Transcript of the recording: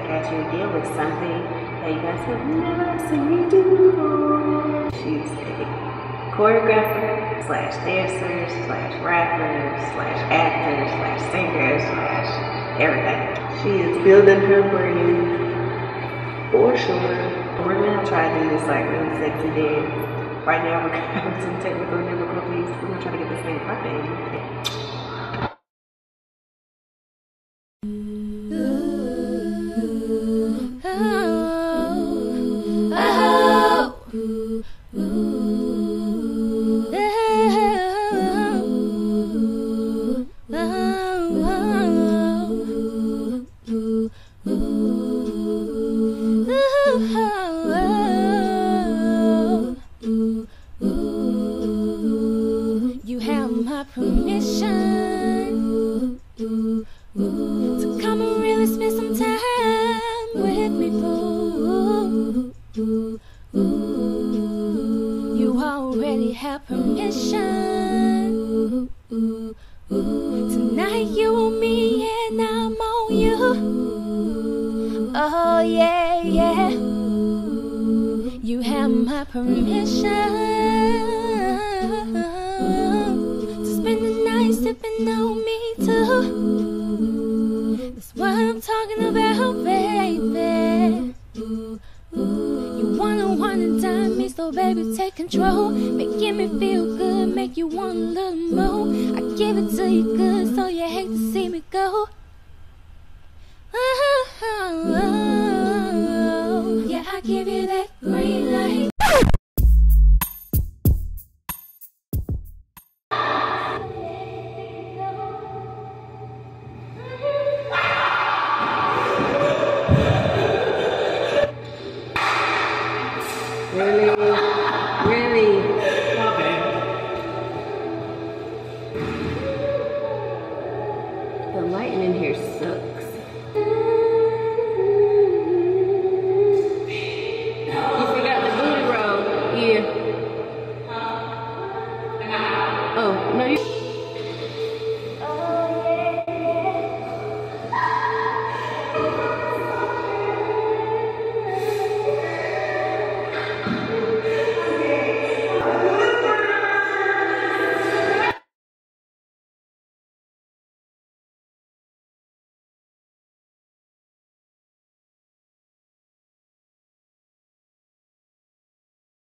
back at you again with something that you guys have never seen me do before. She's a choreographer slash dancer slash rapper slash actor slash singer slash everything. She is building her brand for sure. We're gonna try to do this like really sexy dance. Right now we're having some technical difficulties. We're gonna try to get this thing popping. You have my permission already have permission. Tonight you me and I'm on you. Oh yeah, yeah. You have my permission to spend the night sipping on me too. That's what I'm talking about, baby. Dime me, so baby take control. Making me feel good, make you want a little more. I give it to you good, so you hate to see me go. Yeah, Really? Really? The lighting in here sucks.